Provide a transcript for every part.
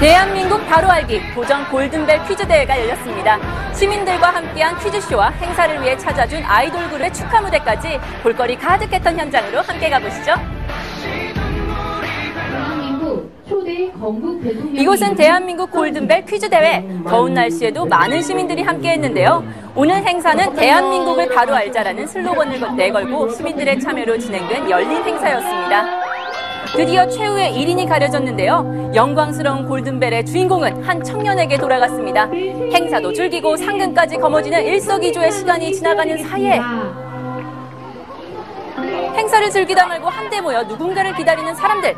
대한민국 바로 알기 도전 골든벨 퀴즈 대회가 열렸습니다. 시민들과 함께한 퀴즈쇼와 행사를 위해 찾아준 아이돌 그룹의 축하 무대까지 볼거리 가득했던 현장으로 함께 가보시죠. 이곳은 대한민국 골든벨 퀴즈 대회. 더운 날씨에도 많은 시민들이 함께 했는데요. 오늘 행사는 대한민국을 바로 알자라는 슬로건을 내걸고 시민들의 참여로 진행된 열린 행사였습니다. 드디어 최후의 1인이 가려졌는데요. 영광스러운 골든벨의 주인공은 한 청년에게 돌아갔습니다. 행사도 즐기고 상금까지 거머쥐는 일석이조의 시간이 지나가는 사이에 행사를 즐기다 말고 한데 모여 누군가를 기다리는 사람들.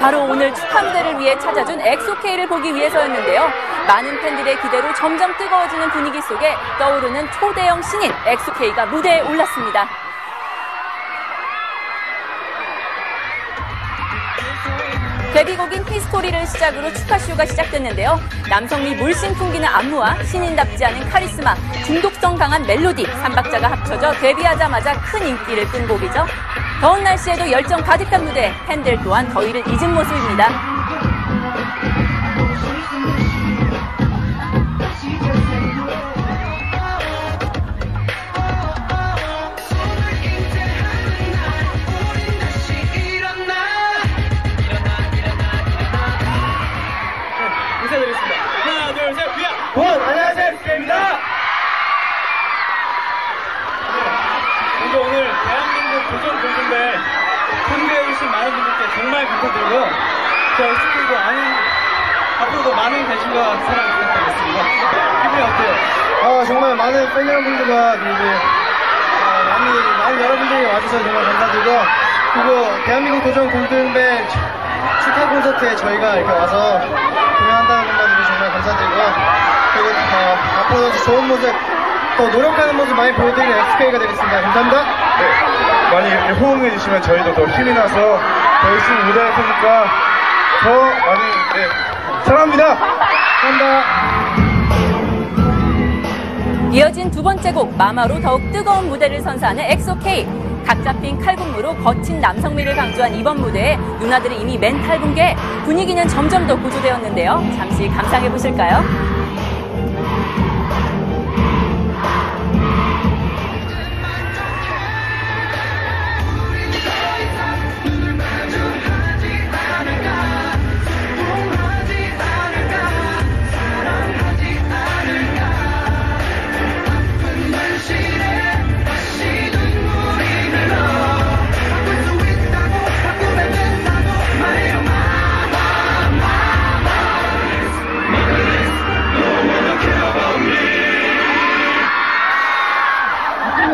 바로 오늘 축하 무대를 위해 찾아준 엑소케이를 보기 위해서였는데요. 많은 팬들의 기대로 점점 뜨거워지는 분위기 속에 떠오르는 초대형 신인 엑소케이가 무대에 올랐습니다. 데뷔곡인 히스토리를 시작으로 축하쇼가 시작됐는데요. 남성미 물씬 풍기는 안무와 신인답지 않은 카리스마, 중독성 강한 멜로디, 삼박자가 합쳐져 데뷔하자마자 큰 인기를 끈 곡이죠. 더운 날씨에도 열정 가득한 무대, 팬들 또한 더위를 잊은 모습입니다. 인사드리겠습니다. 하나, 둘, 셋, 비야! 본 안녕하세요. 먼저 오늘 대한민국 도전 공중배 참가해주신 많은 분들께 정말 감사드리고요. 저희 스쿨도 아닌, 앞으로도 많은 관심과 사랑 부탁드리겠습니다. 기분이 어때요? 어, 정말 많은 팬 여러분들과 그리고 어, 많이 많은 여러분들이 와주셔서 정말 감사드리고 그리고 대한민국 도전 골든벨 축하 콘서트에 저희가 이렇게 와서 감사드리고 그리고 어, 앞으로도 좋은 모습 더 노력하는 모습 많이 보여드리는 SK가 되겠습니다. 감사합니다. 네, 많이 이렇게 호응해 주시면 저희도 더 힘이 나서 더 열심히 무대할 테니까 더 많이 네, 사랑합니다. 감사합니다. 이어진 두 번째 곡 마마로 더욱 뜨거운 무대를 선사하는 엑소케이. 각 잡힌 칼군무로 거친 남성미를 강조한 이번 무대에 누나들이 이미 멘탈 붕괴, 분위기는 점점 더 고조되었는데요. 잠시 감상해 보실까요?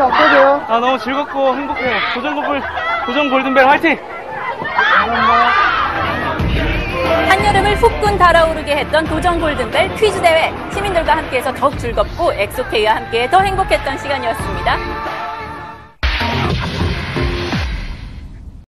어떠세요? 아, 너무 즐겁고 행복해요. 도전 골, 도전 골든벨 화이팅! 한여름을 후끈 달아오르게 했던 도전 골든벨 퀴즈 대회. 시민들과 함께해서 더욱 즐겁고 엑소케이와 함께 더 행복했던 시간이었습니다.